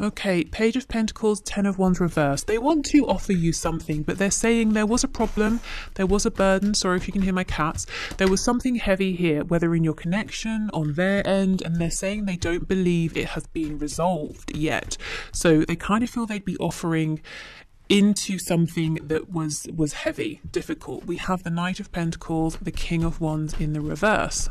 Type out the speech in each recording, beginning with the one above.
Okay, Page of Pentacles, Ten of Wands reversed. They want to offer you something, but they're saying there was a problem, there was a burden. Sorry if you can hear my cats. There was something heavy here, whether in your connection, on their end, and they're saying they don't believe it has been resolved yet. So they kind of feel they'd be offering into something that was was heavy, difficult. We have the Knight of Pentacles, the King of Wands in the reverse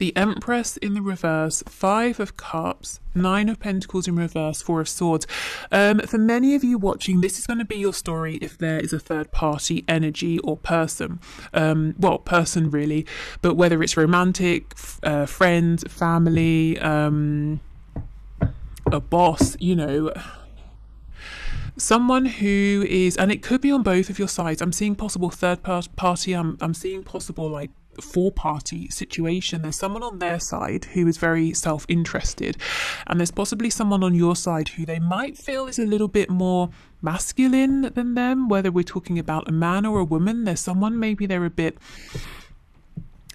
the Empress in the reverse, Five of Cups, Nine of Pentacles in reverse, Four of Swords. Um, for many of you watching, this is going to be your story if there is a third party energy or person. Um, well, person really, but whether it's romantic, uh, friend, family, um, a boss, you know someone who is and it could be on both of your sides i'm seeing possible third party i'm, I'm seeing possible like four party situation. There's someone on their side who is very self interested, and there's possibly someone on your side who they might feel is a little bit more masculine than them, whether we're talking about a man or a woman. There's someone maybe they're a bit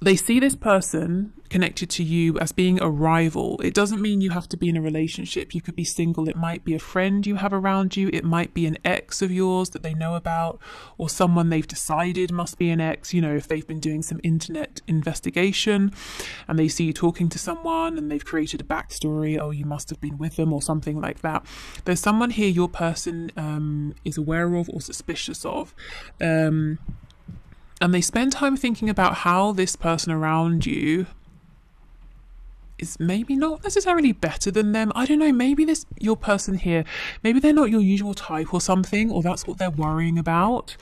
they see this person connected to you as being a rival. It doesn't mean you have to be in a relationship. You could be single. It might be a friend you have around you. It might be an ex of yours that they know about, or someone they've decided must be an ex. You know, if they've been doing some internet investigation and they see you talking to someone and they've created a backstory, oh, you must have been with them, or something like that. There's someone here your person um, is aware of or suspicious of. Um, and they spend time thinking about how this person around you is maybe not necessarily better than them. I don't know, maybe this your person here, maybe they're not your usual type or something, or that's what they're worrying about.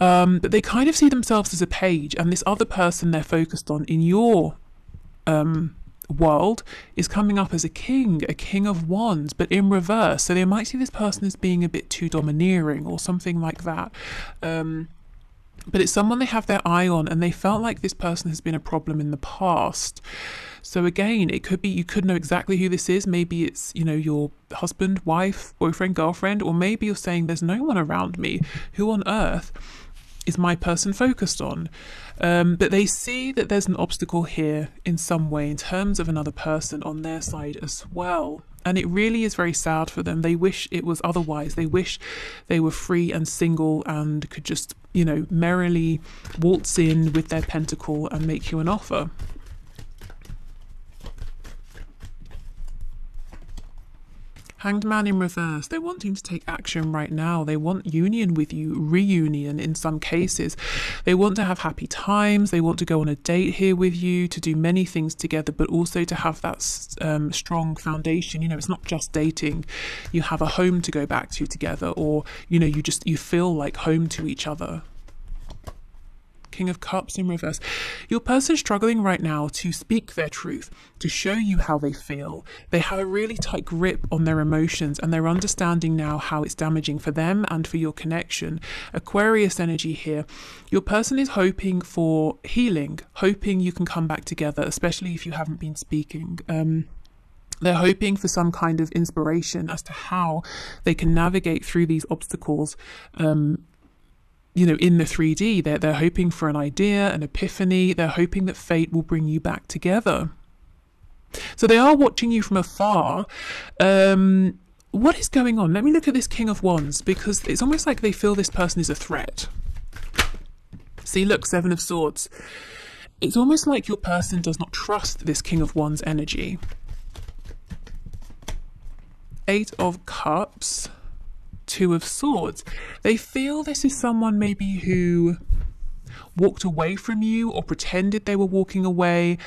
Um, but they kind of see themselves as a page, and this other person they're focused on in your um, world is coming up as a king, a king of wands, but in reverse. So they might see this person as being a bit too domineering or something like that. Um, but it's someone they have their eye on and they felt like this person has been a problem in the past. So again, it could be you could know exactly who this is. Maybe it's, you know, your husband, wife, boyfriend, girlfriend, or maybe you're saying there's no one around me. Who on earth is my person focused on? Um, but they see that there's an obstacle here in some way in terms of another person on their side as well. And it really is very sad for them. They wish it was otherwise. They wish they were free and single and could just, you know, merrily waltz in with their pentacle and make you an offer. Hanged Man in reverse. They're wanting to take action right now. They want union with you, reunion in some cases. They want to have happy times. They want to go on a date here with you, to do many things together, but also to have that um, strong foundation. You know, it's not just dating. You have a home to go back to together, or, you know, you just, you feel like home to each other. King of Cups in reverse. Your person struggling right now to speak their truth, to show you how they feel. They have a really tight grip on their emotions and they're understanding now how it's damaging for them and for your connection. Aquarius energy here. Your person is hoping for healing, hoping you can come back together, especially if you haven't been speaking. Um, they're hoping for some kind of inspiration as to how they can navigate through these obstacles um, you know, in the 3D, they're, they're hoping for an idea, an epiphany. They're hoping that fate will bring you back together. So they are watching you from afar. Um, what is going on? Let me look at this King of Wands because it's almost like they feel this person is a threat. See, look, Seven of Swords. It's almost like your person does not trust this King of Wands energy. Eight of Cups. Two of Swords. They feel this is someone maybe who walked away from you or pretended they were walking away,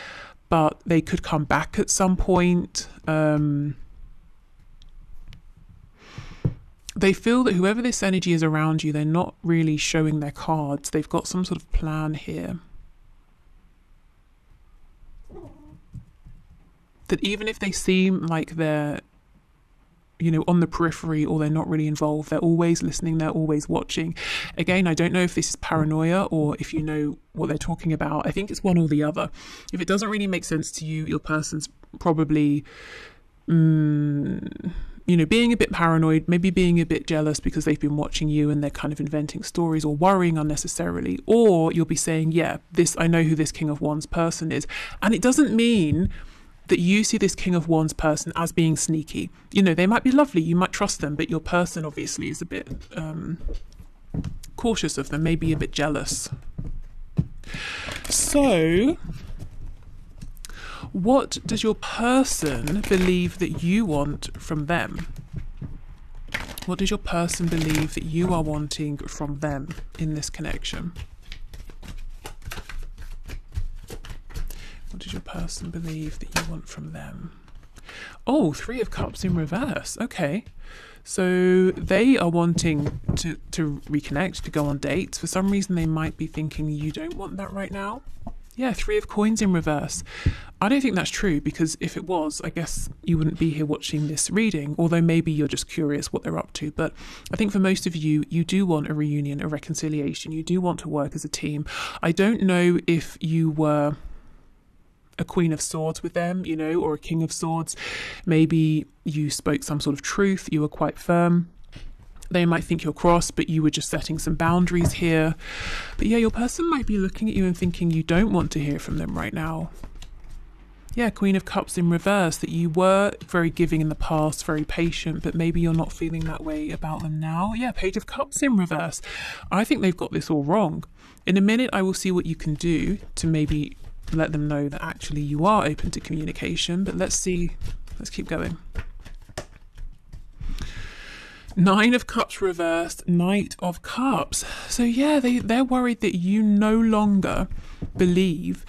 but they could come back at some point. Um, they feel that whoever this energy is around you, they're not really showing their cards. They've got some sort of plan here. That even if they seem like they're you know on the periphery or they're not really involved they're always listening they're always watching. Again i don't know if this is paranoia or if you know what they're talking about. I think it's one or the other. If it doesn't really make sense to you your person's probably mm, you know being a bit paranoid maybe being a bit jealous because they've been watching you and they're kind of inventing stories or worrying unnecessarily or you'll be saying yeah this i know who this king of wands person is. And it doesn't mean that you see this King of Wands person as being sneaky. You know, they might be lovely, you might trust them, but your person obviously is a bit um, cautious of them, maybe a bit jealous. So, what does your person believe that you want from them? What does your person believe that you are wanting from them in this connection? What does your person believe that you want from them? Oh, Three of Cups in reverse. Okay. So they are wanting to, to reconnect, to go on dates. For some reason, they might be thinking you don't want that right now. Yeah, three of coins in reverse. I don't think that's true because if it was, I guess you wouldn't be here watching this reading, although maybe you're just curious what they're up to. But I think for most of you, you do want a reunion, a reconciliation. You do want to work as a team. I don't know if you were a queen of swords with them, you know, or a king of swords. Maybe you spoke some sort of truth, you were quite firm they might think you're cross, but you were just setting some boundaries here. But yeah, your person might be looking at you and thinking you don't want to hear from them right now. Yeah, Queen of Cups in reverse, that you were very giving in the past, very patient, but maybe you're not feeling that way about them now. Yeah, Page of Cups in reverse. I think they've got this all wrong. In a minute, I will see what you can do to maybe let them know that actually you are open to communication, but let's see, let's keep going. Nine of Cups reversed, Knight of Cups. So yeah, they, they're worried that you no longer believe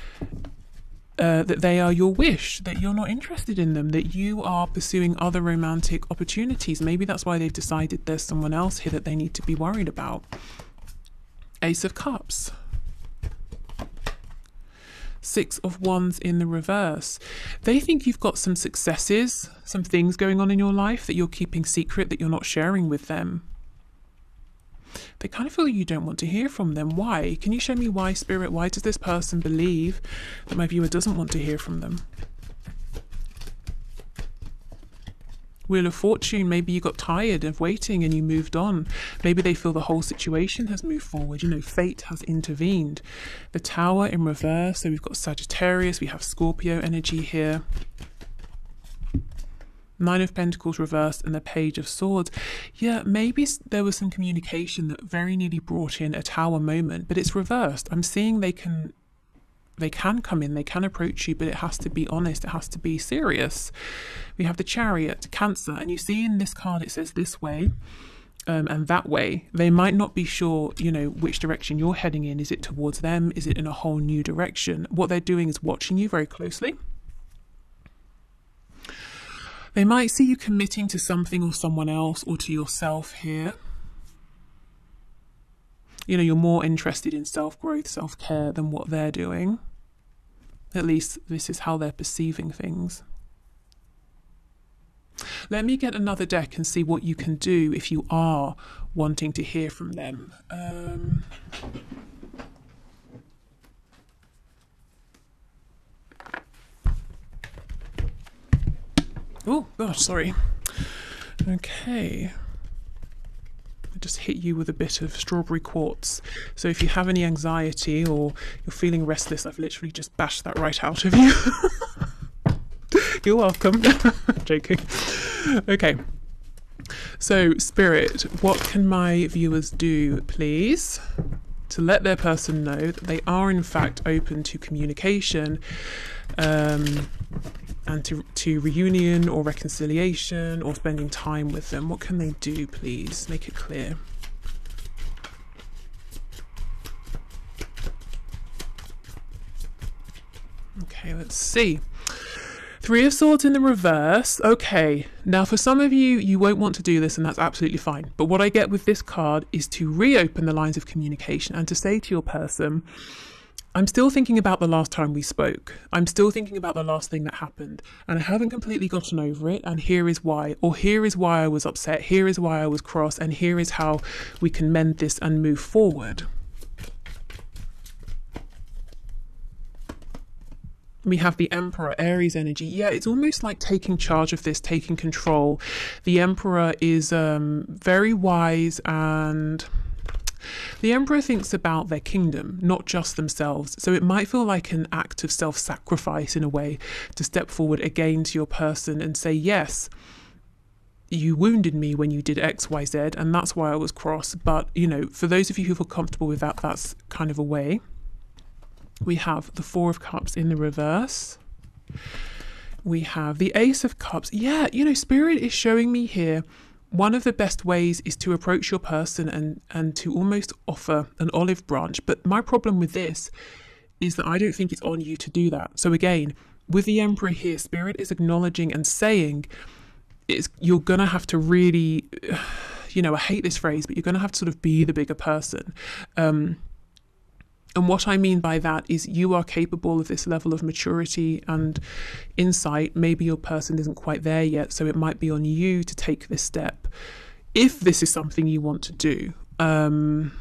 uh, that they are your wish, that you're not interested in them, that you are pursuing other romantic opportunities. Maybe that's why they've decided there's someone else here that they need to be worried about. Ace of Cups. Six of Wands in the reverse. They think you've got some successes, some things going on in your life that you're keeping secret, that you're not sharing with them. They kind of feel you don't want to hear from them. Why? Can you show me why, Spirit? Why does this person believe that my viewer doesn't want to hear from them? Wheel of Fortune, maybe you got tired of waiting and you moved on. Maybe they feel the whole situation has moved forward. You know, fate has intervened. The Tower in reverse, so we've got Sagittarius, we have Scorpio energy here. Nine of Pentacles reversed and the Page of Swords. Yeah, maybe there was some communication that very nearly brought in a tower moment, but it's reversed. I'm seeing they can they can come in, they can approach you, but it has to be honest, it has to be serious. We have the chariot, Cancer, and you see in this card it says this way. Um, and that way, they might not be sure, you know, which direction you're heading in. Is it towards them? Is it in a whole new direction? What they're doing is watching you very closely. They might see you committing to something or someone else or to yourself here. You know, you're more interested in self growth, self care than what they're doing. At least this is how they're perceiving things. Let me get another deck and see what you can do if you are wanting to hear from them. Um, oh, gosh, sorry. Okay. Just hit you with a bit of strawberry quartz. So if you have any anxiety or you're feeling restless, I've literally just bashed that right out of you. you're welcome. Joking. Okay. So, Spirit, what can my viewers do, please, to let their person know that they are in fact open to communication um, and to, to reunion or reconciliation or spending time with them? What can they do, please? Make it clear. Okay, let's see. Three of Swords in the reverse. Okay, now for some of you, you won't want to do this, and that's absolutely fine. But what I get with this card is to reopen the lines of communication and to say to your person, I'm still thinking about the last time we spoke. I'm still thinking about the last thing that happened, and I haven't completely gotten over it. And here is why, or here is why I was upset, here is why I was cross, and here is how we can mend this and move forward. we have the Emperor, Aries energy. Yeah, it's almost like taking charge of this, taking control. The Emperor is um, very wise and The Emperor thinks about their kingdom, not just themselves, so it might feel like an act of self sacrifice in a way to step forward again to your person and say, Yes, you wounded me when you did XYZ, and that's why I was cross. But, you know, for those of you who feel comfortable with that, that's kind of a way. We have the Four of Cups in the reverse. We have the Ace of Cups. Yeah, you know, Spirit is showing me here one of the best ways is to approach your person and and to almost offer an olive branch but my problem with this is that i don't think it's on you to do that. So again with the emperor here spirit is acknowledging and saying it's you're gonna have to really you know i hate this phrase but you're gonna have to sort of be the bigger person. Um and what I mean by that is you are capable of this level of maturity and insight. Maybe your person isn't quite there yet, so it might be on you to take this step if this is something you want to do. Um,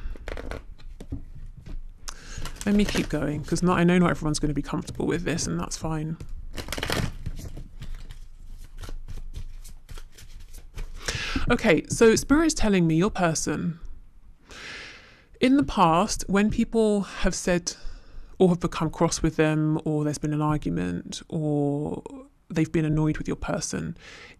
let me keep going because I know not everyone's going to be comfortable with this, and that's fine. Okay, so Spirit is telling me your person in the past, when people have said or have become cross with them, or there's been an argument, or they've been annoyed with your person,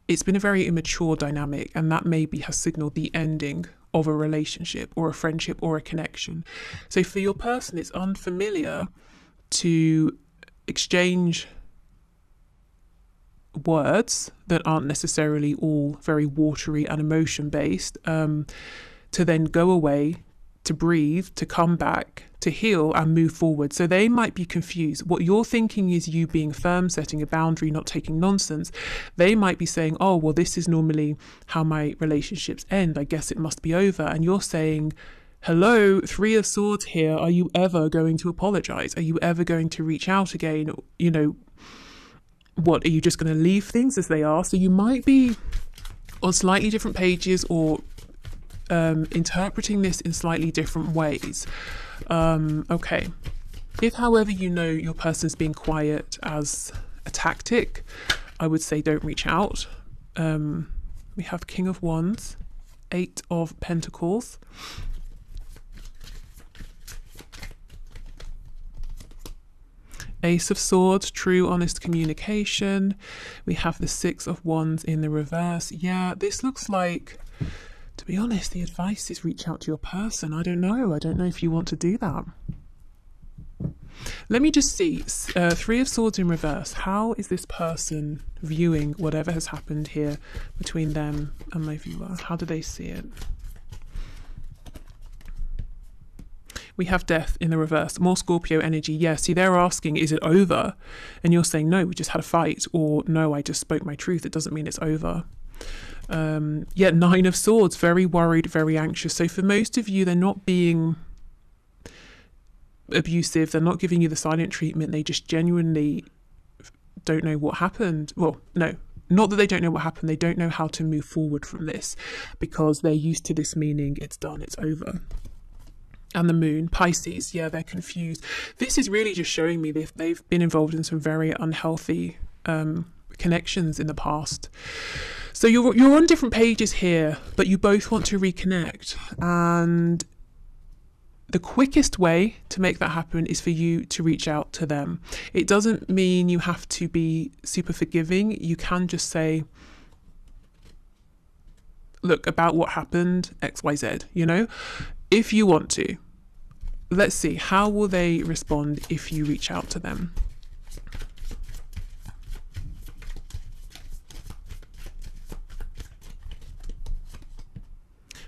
it's been a very immature dynamic, and that maybe has signaled the ending of a relationship or a friendship or a connection. So for your person, it's unfamiliar to exchange words that aren't necessarily all very watery and emotion based, um, to then go away to breathe, to come back, to heal and move forward. So they might be confused. What you're thinking is you being firm, setting a boundary, not taking nonsense. They might be saying, oh, well, this is normally how my relationships end. I guess it must be over. And you're saying, hello, Three of Swords here. Are you ever going to apologize? Are you ever going to reach out again? You know, what are you just going to leave things as they are? So you might be on slightly different pages or um, interpreting this in slightly different ways. Um, okay. If, however, you know your person's being quiet as a tactic, I would say don't reach out. Um, we have King of Wands, Eight of Pentacles. Ace of Swords, true, honest communication. We have the Six of Wands in the reverse. Yeah, this looks like to be honest, the advice is reach out to your person. I don't know. I don't know if you want to do that. Let me just see. Uh, three of Swords in reverse. How is this person viewing whatever has happened here between them and my viewer? How do they see it? we have death in the reverse, more Scorpio energy. Yeah, see, they're asking, is it over? And you're saying, no, we just had a fight, or no, I just spoke my truth. It doesn't mean it's over. Um, yeah, Nine of Swords, very worried, very anxious. So for most of you, they're not being abusive, they're not giving you the silent treatment, they just genuinely don't know what happened. Well, no, not that they don't know what happened, they don't know how to move forward from this because they're used to this meaning it's done, it's over. And the moon, Pisces, yeah, they're confused. This is really just showing me they've, they've been involved in some very unhealthy um, connections in the past. So you're you're on different pages here, but you both want to reconnect. And the quickest way to make that happen is for you to reach out to them. It doesn't mean you have to be super forgiving. You can just say, look, about what happened, XYZ, you know, if you want to. Let's see, how will they respond if you reach out to them?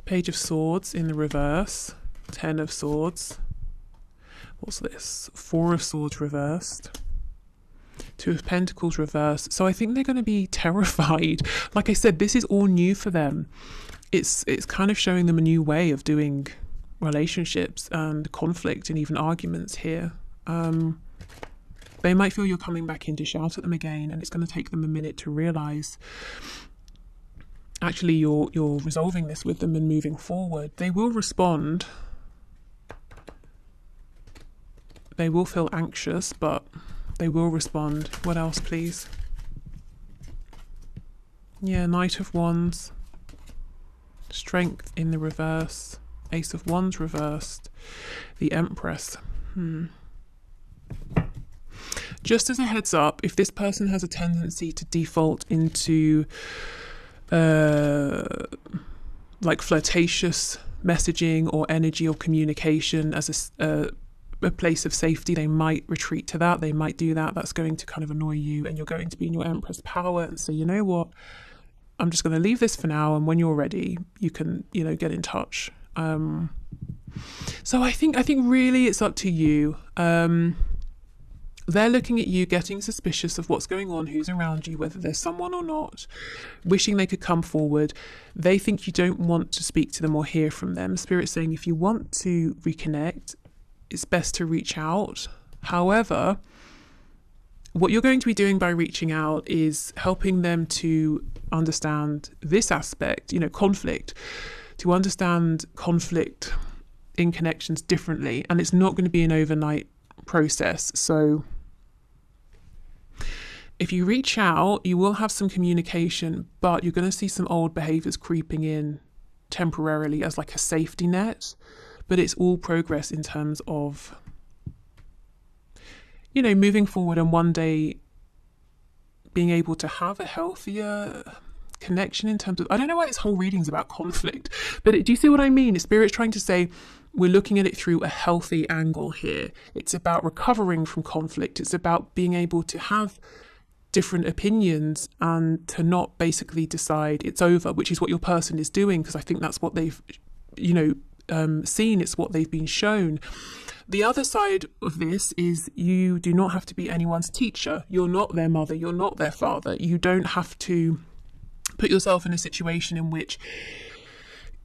Page of Swords in the reverse, Ten of Swords. What's this? Four of Swords reversed. Two of Pentacles reversed. So I think they're going to be terrified. Like I said, this is all new for them. It's it's kind of showing them a new way of doing relationships and conflict and even arguments here. Um, they might feel you're coming back in to shout at them again, and it's going to take them a minute to realize actually you're you're resolving this with them and moving forward, they will respond. They will feel anxious, but they will respond. What else, please? Yeah, Knight of Wands. Strength in the reverse. Ace of Wands reversed, the Empress. Hmm. Just as a heads up, if this person has a tendency to default into uh, like flirtatious messaging or energy or communication as a, uh, a place of safety, they might retreat to that. They might do that. That's going to kind of annoy you, and you're going to be in your Empress power and say, you know what, I'm just going to leave this for now, and when you're ready, you can, you know, get in touch. Um, so I think I think really it's up to you. Um, they're looking at you, getting suspicious of what's going on, who's around you, whether there's someone or not, wishing they could come forward. They think you don't want to speak to them or hear from them. Spirit saying if you want to reconnect, it's best to reach out. However, what you're going to be doing by reaching out is helping them to understand this aspect, you know, conflict, to understand conflict in connections differently. And it's not going to be an overnight process. So if you reach out, you will have some communication, but you're going to see some old behaviors creeping in temporarily as like a safety net. But it's all progress in terms of, you know, moving forward and one day being able to have a healthier connection in terms of I don't know why this whole reading's about conflict, but it, do you see what I mean? Spirit's trying to say we're looking at it through a healthy angle here. It's about recovering from conflict. It's about being able to have different opinions and to not basically decide it's over, which is what your person is doing, because I think that's what they've, you know, um, seen, it's what they've been shown. The other side of this is you do not have to be anyone's teacher. You're not their mother, you're not their father. You don't have to put yourself in a situation in which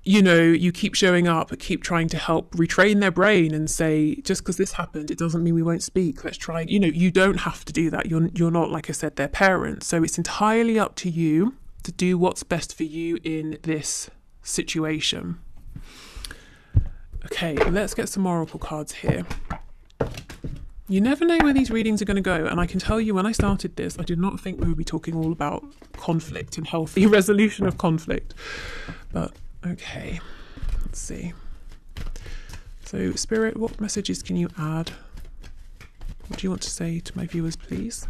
you know, you keep showing up, keep trying to help retrain their brain and say, just because this happened, it doesn't mean we won't speak. Let's try. You know, you don't have to do that. You're you're not, like I said, their parents. So it's entirely up to you to do what's best for you in this situation. Okay, let's get some oracle cards here. You never know where these readings are going to go, and I can tell you when I started this, I did not think we would be talking all about conflict and healthy resolution of conflict. But Okay, let's see. So, Spirit, what messages can you add? What do you want to say to my viewers, please?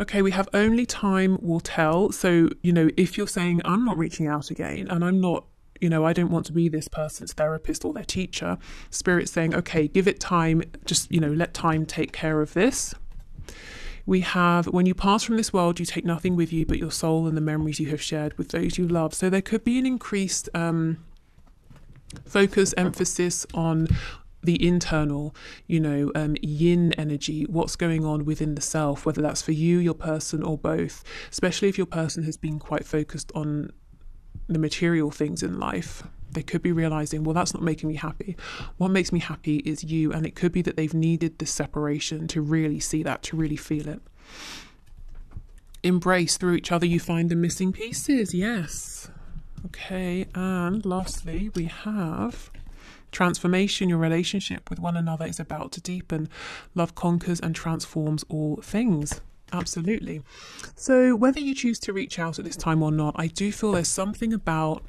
Okay, we have only time will tell. So, you know, if you're saying, I'm not reaching out again and I'm not, you know, I don't want to be this person's therapist or their teacher, Spirit's saying, okay, give it time, just, you know, let time take care of this we have when you pass from this world, you take nothing with you but your soul and the memories you have shared with those you love. So there could be an increased um, focus, emphasis on the internal, you know, um, yin energy, what's going on within the self, whether that's for you, your person, or both, especially if your person has been quite focused on the material things in life. They could be realizing, well, that's not making me happy. What makes me happy is you. And it could be that they've needed this separation to really see that, to really feel it. Embrace through each other, you find the missing pieces. Yes. Okay. And lastly, we have transformation. Your relationship with one another is about to deepen. Love conquers and transforms all things. Absolutely. So, whether you choose to reach out at this time or not, I do feel there's something about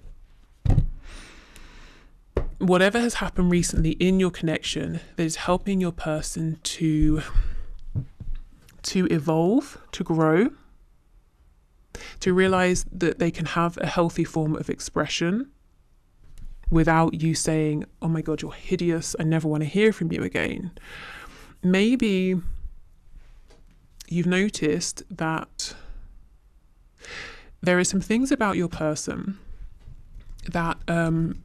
whatever has happened recently in your connection that is helping your person to to evolve, to grow, to realize that they can have a healthy form of expression without you saying, "Oh my god, you're hideous. I never want to hear from you again." Maybe you've noticed that there are some things about your person that um,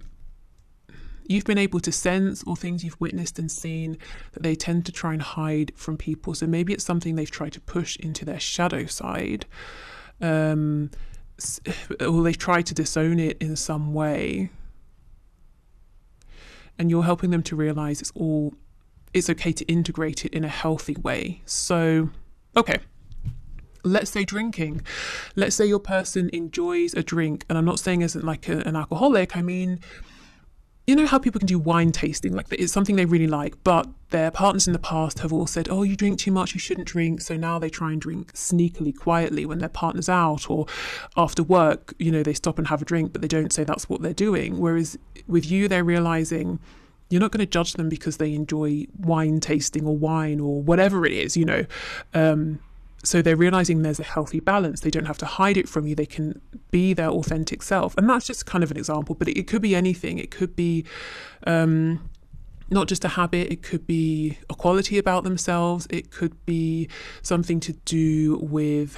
you've been able to sense or things you've witnessed and seen that they tend to try and hide from people. So maybe it's something they've tried to push into their shadow side, um, or they try to disown it in some way. And you're helping them to realize it's all, it's okay to integrate it in a healthy way. So, okay let's say drinking let's say your person enjoys a drink and i'm not saying as like a, an alcoholic i mean you know how people can do wine tasting, like it's something they really like, but their partners in the past have all said, "Oh, you drink too much, you shouldn't drink." So now they try and drink sneakily, quietly when their partner's out or after work. You know, they stop and have a drink, but they don't say that's what they're doing. Whereas with you, they're realizing you're not going to judge them because they enjoy wine tasting or wine or whatever it is. You know. Um, so they're realizing there's a healthy balance. They don't have to hide it from you. They can be their authentic self. And that's just kind of an example, but it, it could be anything. It could be um, not just a habit, it could be a quality about themselves, it could be something to do with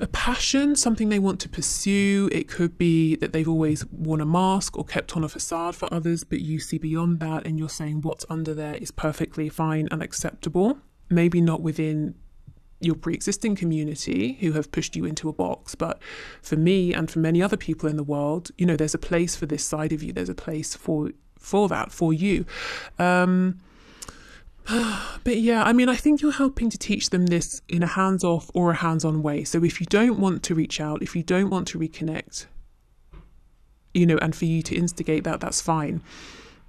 a passion, something they want to pursue. It could be that they've always worn a mask or kept on a facade for others, but you see beyond that and you're saying what's under there is perfectly fine and acceptable. Maybe not within your pre existing community who have pushed you into a box, but for me and for many other people in the world, you know, there's a place for this side of you, there's a place for for that, for you. Um, but yeah, I mean, I think you're helping to teach them this in a hands off or a hands on way. So if you don't want to reach out, if you don't want to reconnect, you know, and for you to instigate that, that's fine.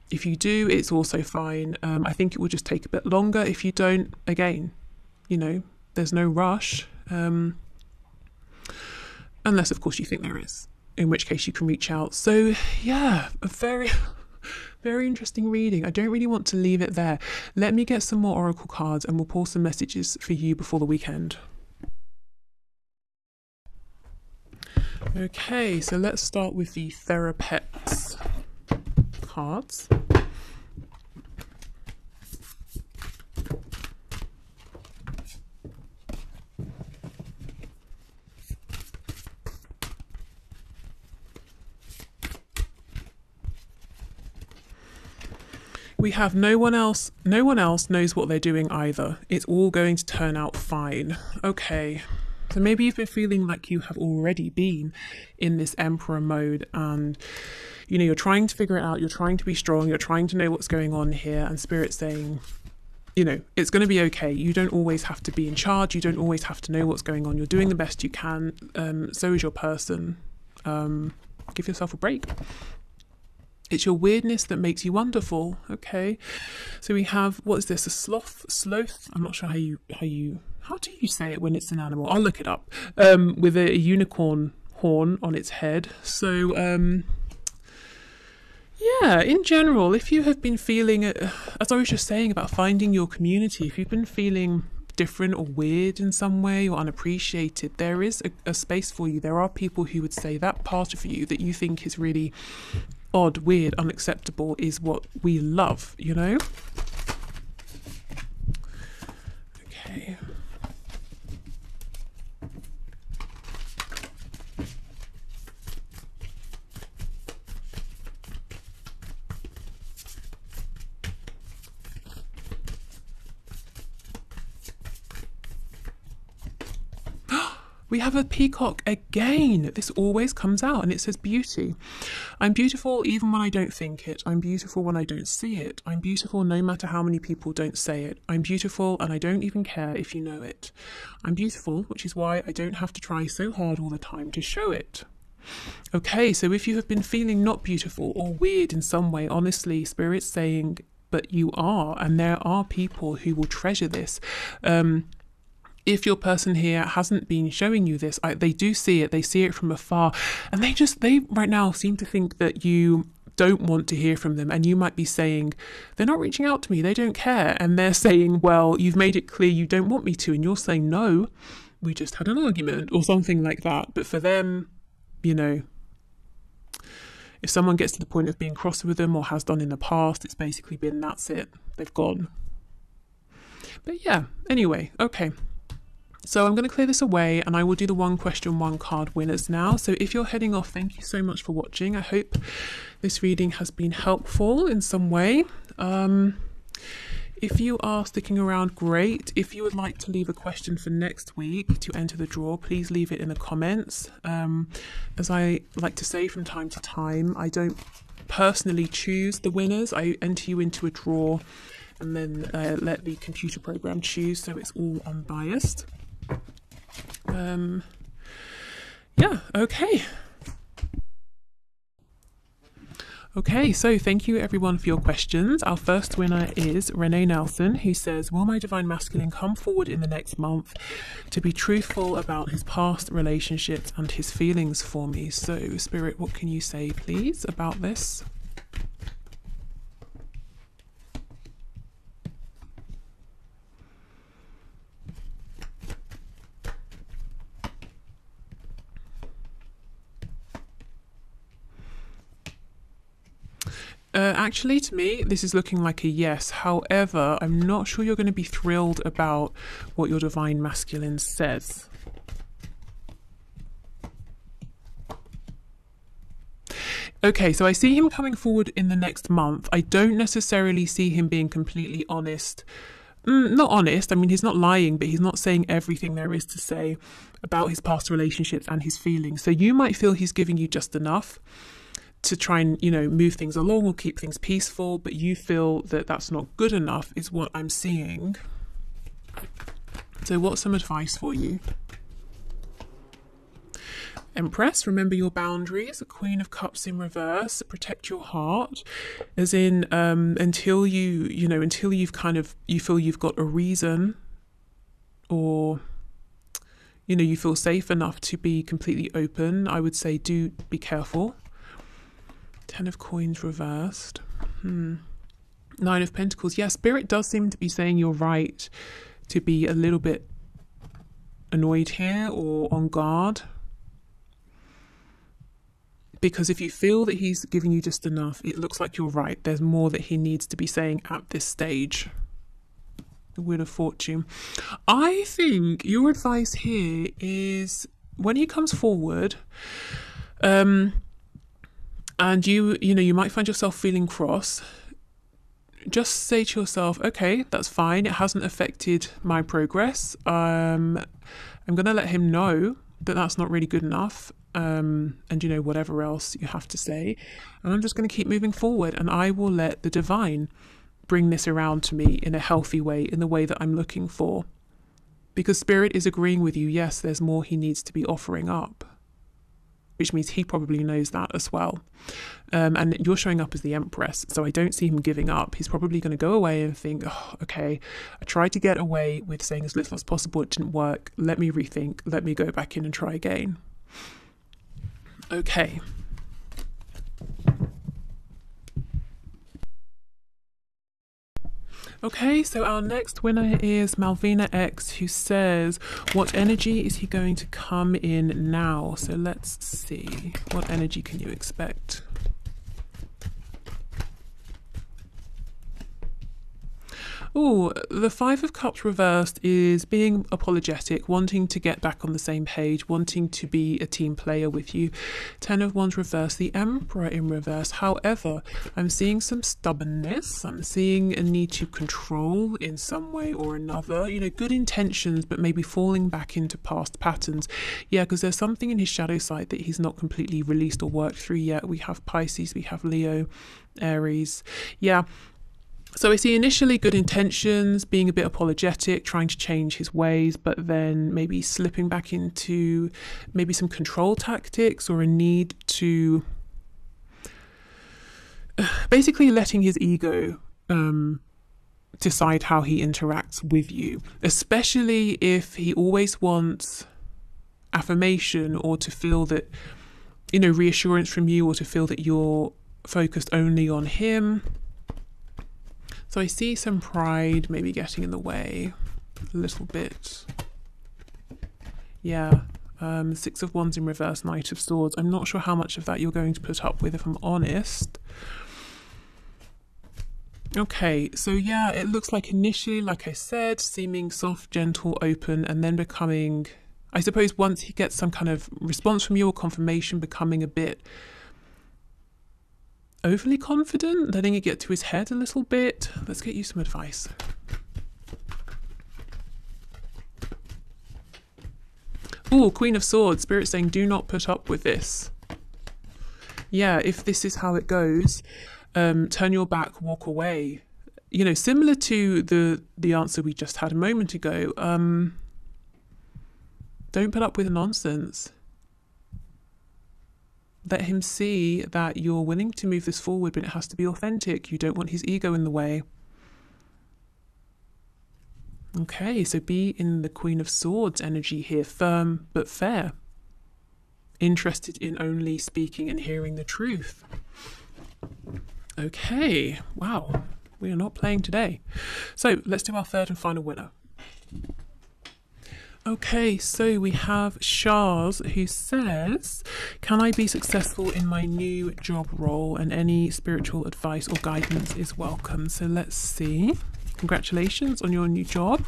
If you do, it's also fine. Um, I think it will just take a bit longer. If you don't, again, you know, there's no rush. Um, unless, of course, you think there is, in which case you can reach out. So, yeah, a very. Very interesting reading. I don't really want to leave it there. Let me get some more oracle cards and we'll pull some messages for you before the weekend. Okay, so let's start with the Therapets cards. We have no one else no one else knows what they're doing either. It's all going to turn out fine. Okay. So maybe you've been feeling like you have already been in this emperor mode and you know you're trying to figure it out you're trying to be strong you're trying to know what's going on here and spirit saying you know it's going to be okay. You don't always have to be in charge. You don't always have to know what's going on. You're doing the best you can. Um, so is your person. Um, give yourself a break it's your weirdness that makes you wonderful. Okay. So we have what is this? A sloth sloth? I'm not sure how you how you how do you say it when it's an animal? I'll look it up. Um with a, a unicorn horn on its head. So um yeah, in general, if you have been feeling, uh, as I was just saying about finding your community, if you've been feeling different or weird in some way or unappreciated, there is a, a, space for you. There are people who would say that part of you that you think is really odd, weird, unacceptable is what we love, you know? Okay. We have a peacock again. This always comes out and it says beauty. I'm beautiful even when I don't think it. I'm beautiful when I don't see it. I'm beautiful no matter how many people don't say it. I'm beautiful and I don't even care if you know it. I'm beautiful, which is why I don't have to try so hard all the time to show it. Okay, so if you have been feeling not beautiful or weird in some way, honestly, Spirit's saying, but you are, and there are people who will treasure this. Um, if your person here hasn't been showing you this, I, they do see it, they see it from afar, and they just, they right now seem to think that you don't want to hear from them. And you might be saying, they're not reaching out to me, they don't care. And they're saying, well, you've made it clear you don't want me to. And you're saying, no, we just had an argument or something like that. But for them, you know, if someone gets to the point of being cross with them or has done in the past, it's basically been that's it, they've gone. But yeah, anyway, okay. So I'm going to clear this away and I will do the one question, one card winners now. So if you're heading off, thank you so much for watching. I hope this reading has been helpful in some way. Um, if you are sticking around, great. If you would like to leave a question for next week to enter the draw, please leave it in the comments. Um, as I like to say from time to time, I don't personally choose the winners. I enter you into a draw and then uh, let the computer program choose so it's all unbiased. Um, yeah, okay. Okay, so thank you everyone for your questions. Our first winner is Renee Nelson, who says, Will my divine masculine come forward in the next month to be truthful about his past relationships and his feelings for me? So, Spirit, what can you say, please, about this? Actually, to me, this is looking like a yes. However, I'm not sure you're going to be thrilled about what your divine masculine says. Okay, so I see him coming forward in the next month. I don't necessarily see him being completely honest. Mm, not honest, I mean, he's not lying, but he's not saying everything there is to say about his past relationships and his feelings. So you might feel he's giving you just enough to try and you know move things along or keep things peaceful but you feel that that's not good enough is what i'm seeing so what's some advice for you Empress, remember your boundaries. The Queen of Cups in reverse, protect your heart, as in um, until you, you know, until you've kind of you feel you've got a reason, or you know, you feel safe enough to be completely open. I would say do be careful. Ten of Coins reversed. Hmm. Nine of Pentacles. Yeah, Spirit does seem to be saying you're right to be a little bit annoyed here or on guard. Because if you feel that he's giving you just enough, it looks like you're right. There's more that he needs to be saying at this stage. The Wheel of Fortune. I think your advice here is when he comes forward, um, and you you know you might find yourself feeling cross. Just say to yourself okay that's fine. It hasn't affected my progress. Um, i'm going to let him know that that's not really good enough um, and you know whatever else you have to say. And i'm just going to keep moving forward and i will let the divine bring this around to me in a healthy way in the way that i'm looking for. Because spirit is agreeing with you yes there's more he needs to be offering up which means he probably knows that as well. Um, and you're showing up as the Empress, so I don't see him giving up. He's probably going to go away and think, oh, okay, I tried to get away with saying as little as possible, it didn't work. Let me rethink, let me go back in and try again. Okay. Okay, so our next winner is Malvina X, who says, What energy is he going to come in now? So let's see. What energy can you expect? Oh, the Five of Cups reversed is being apologetic, wanting to get back on the same page, wanting to be a team player with you. Ten of Wands reversed, the Emperor in reverse. However, I'm seeing some stubbornness. I'm seeing a need to control in some way or another. You know, good intentions, but maybe falling back into past patterns. Yeah, because there's something in his shadow side that he's not completely released or worked through yet. We have Pisces, we have Leo, Aries. Yeah, so I see initially good intentions, being a bit apologetic, trying to change his ways, but then maybe slipping back into maybe some control tactics or a need to basically letting his ego um, decide how he interacts with you, especially if he always wants affirmation or to feel that, you know, reassurance from you or to feel that you're focused only on him so I see some pride maybe getting in the way a little bit. Yeah, um, Six of Wands in reverse, Knight of Swords. I'm not sure how much of that you're going to put up with, if I'm honest. Okay, so yeah, it looks like initially, like I said, seeming soft, gentle, open, and then becoming, I suppose, once he gets some kind of response from you or confirmation, becoming a bit overly confident, letting it get to his head a little bit. Let's get you some advice. Oh, Queen of Swords, Spirit saying, do not put up with this. Yeah, if this is how it goes, um, turn your back, walk away. You know, similar to the the answer we just had a moment ago. Um, don't put up with nonsense let him see that you're willing to move this forward, but it has to be authentic. You don't want his ego in the way. Okay, so be in the Queen of Swords energy here, firm but fair. Interested in only speaking and hearing the truth. Okay, wow, we are not playing today. So let's do our third and final winner. Okay, so we have Shaz who says, Can I be successful in my new job role? And any spiritual advice or guidance is welcome. So let's see. Congratulations on your new job.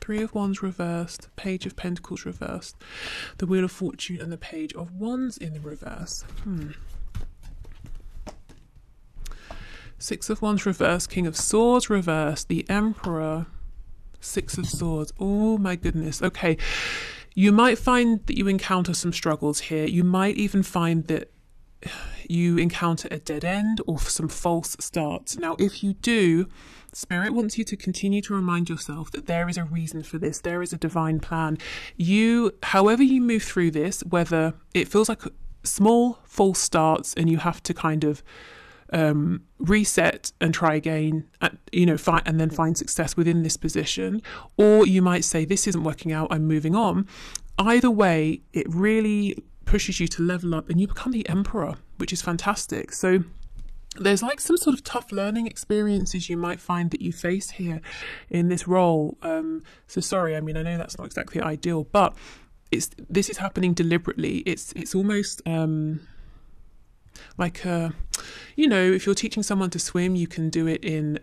Three of Wands reversed, Page of Pentacles reversed, the Wheel of Fortune, and the Page of Wands in the reverse. Hmm. Six of Wands reversed, King of Swords reversed, the Emperor, Six of Swords. Oh my goodness. Okay. You might find that you encounter some struggles here. You might even find that you encounter a dead end or some false starts. Now, if you do, Spirit wants you to continue to remind yourself that there is a reason for this, there is a divine plan. You, however, you move through this, whether it feels like small false starts and you have to kind of um, reset and try again, at, you know, find, and then find success within this position, or you might say, This isn't working out, I'm moving on. Either way, it really pushes you to level up and you become the emperor, which is fantastic. So there's like some sort of tough learning experiences you might find that you face here in this role. Um, so sorry, I mean I know that's not exactly ideal, but it's this is happening deliberately. It's it's almost um, like a, you know, if you're teaching someone to swim, you can do it in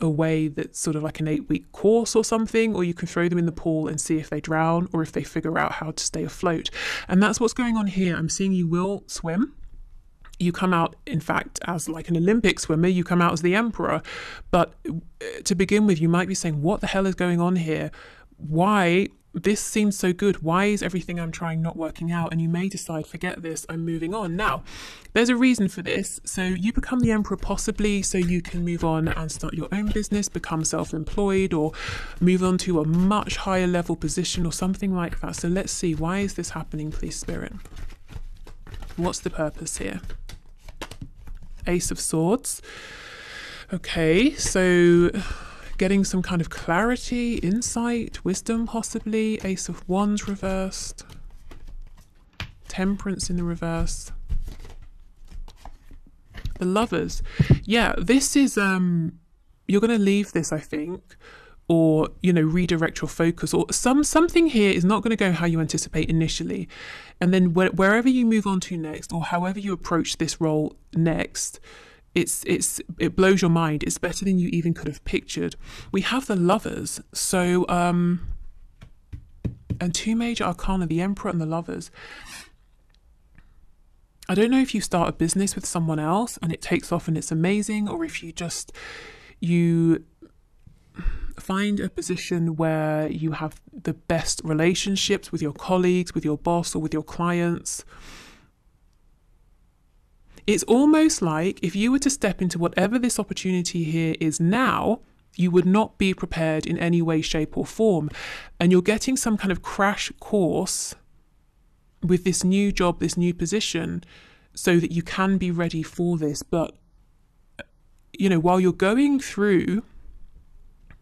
a way that's sort of like an eight week course or something, or you can throw them in the pool and see if they drown or if they figure out how to stay afloat. And that's what's going on here. I'm seeing you will swim. You come out, in fact, as like an Olympic swimmer, you come out as the emperor. But uh, to begin with, you might be saying, What the hell is going on here? Why this seems so good. Why is everything I'm trying not working out? And you may decide, forget this, I'm moving on. Now, there's a reason for this. So you become the emperor possibly so you can move on and start your own business, become self employed, or move on to a much higher level position or something like that. So let's see, why is this happening, please, Spirit? What's the purpose here? Ace of Swords. Okay, so getting some kind of clarity, insight, wisdom, possibly. Ace of Wands reversed. Temperance in the reverse. The Lovers. Yeah, this is, um, you're going to leave this, I think, or, you know, redirect your focus, or some something here is not going to go how you anticipate initially. And then wh wherever you move on to next, or however you approach this role next, it's it's it blows your mind. It's better than you even could have pictured. We have the lovers, so um, and two major arcana, the Emperor and the Lovers. I don't know if you start a business with someone else and it takes off and it's amazing, or if you just you find a position where you have the best relationships with your colleagues, with your boss, or with your clients it's almost like if you were to step into whatever this opportunity here is now, you would not be prepared in any way, shape, or form. And you're getting some kind of crash course with this new job, this new position, so that you can be ready for this. But, you know, while you're going through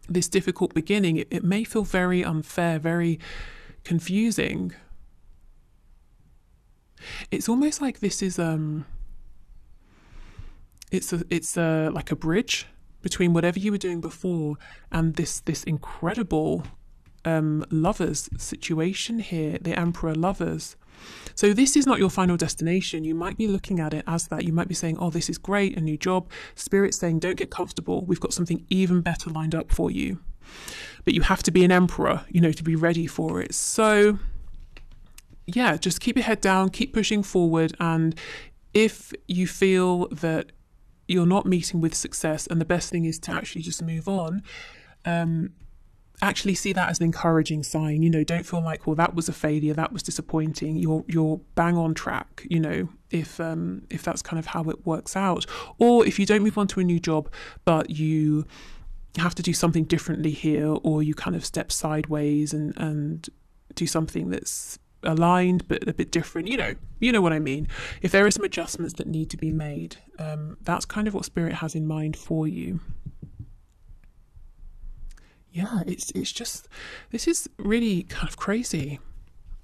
this difficult beginning, it, it may feel very unfair, very confusing. It's almost like this is um it's a it's a like a bridge between whatever you were doing before and this this incredible um, lovers situation here, the emperor lovers. So this is not your final destination. You might be looking at it as that. You might be saying, "Oh, this is great, a new job." Spirit saying, "Don't get comfortable. We've got something even better lined up for you." But you have to be an emperor, you know, to be ready for it. So yeah, just keep your head down, keep pushing forward, and if you feel that you're not meeting with success and the best thing is to actually just move on um, actually see that as an encouraging sign. You know don't feel like well that was a failure that was disappointing. You're you're bang on track you know if um if that's kind of how it works out. Or if you don't move on to a new job but you have to do something differently here, or you kind of step sideways and, and do something that's aligned but a bit different. You know, you know what I mean. If there are some adjustments that need to be made, um, that's kind of what spirit has in mind for you. Yeah, it's it's just this is really kind of crazy.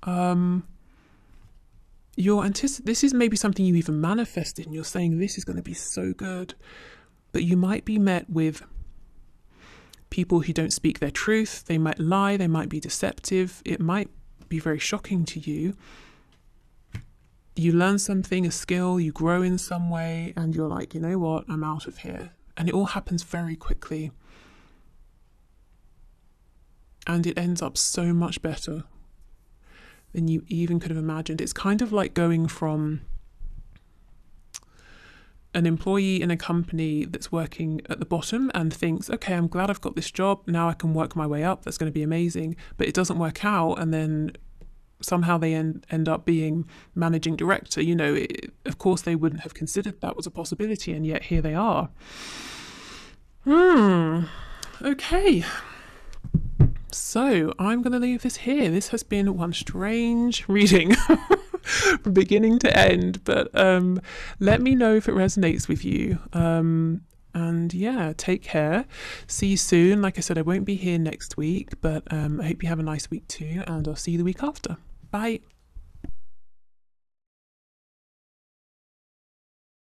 Um, you're antici- this is maybe something you even manifested and you're saying this is going to be so good but you might be met with people who don't speak their truth they might lie they might be deceptive it might be very shocking to you. You learn something a skill you grow in some way and you're like you know what? I'm out of here. And it all happens very quickly. And it ends up so much better than you even could have imagined. It's kind of like going from an employee in a company that's working at the bottom and thinks, okay, I'm glad I've got this job. Now I can work my way up. That's going to be amazing. But it doesn't work out. And then somehow they end, end up being managing director. You know, it, of course, they wouldn't have considered that was a possibility. And yet here they are. Hmm. Okay. So I'm going to leave this here. This has been one strange reading from beginning to end, but um, let me know if it resonates with you. Um, and yeah, take care. See you soon. Like I said, I won't be here next week, but um, I hope you have a nice week too, and I'll see you the week after. Bye.